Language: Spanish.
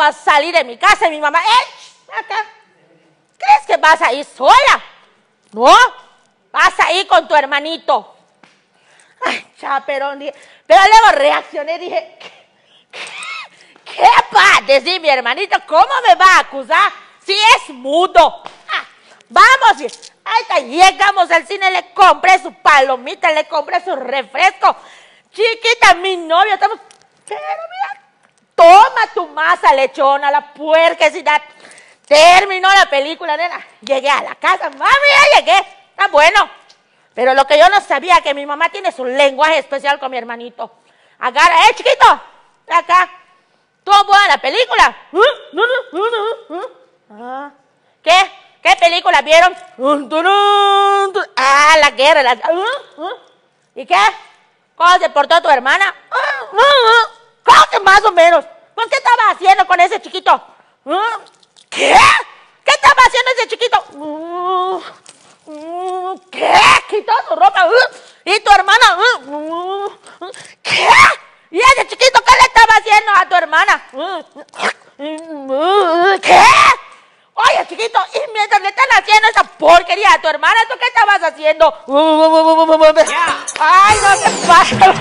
para salir de mi casa y mi mamá, ¡eh! Acá. ¿Crees que vas a ir sola? No, vas a ir con tu hermanito. Ay, chaperón. Pero luego reaccioné, dije, ¿qué, qué va a mi hermanito? ¿Cómo me va a acusar si es mudo? Ah, vamos, y- ahí está, llegamos al cine, le compré su palomita, le compré su refresco. Chiquita, mi novio, estamos... Pero mira, toma tu masa lechona, la puerquesidad. Terminó la película, nena. Llegué a la casa, mami, ya llegué. Está bueno. Pero lo que yo no sabía que mi mamá tiene su lenguaje especial con mi hermanito. Agarra, eh, chiquito, acá. ¿Tuvo buena la película? No. Ah. ¿Qué? ¿Qué película vieron? Ah, la guerra. La... Ah, ah. ¿Y qué? ¿Cómo se portó tu hermana? Ah, ah. ¿Cómo que más o menos? Pues, ¿qué estaba haciendo con ese chiquito? Ah, ¿Qué? ¿Qué estaba haciendo ese chiquito? Mm, mm, ¿Qué? Quitó su ropa. ¿Y tu hermana? ¿Qué? ¿Y ese chiquito qué le estaba haciendo a tu hermana? ¿Qué? Oye, chiquito, y mientras le están haciendo esa porquería a tu hermana, ¿tú qué estabas haciendo? Ay, no te pasa.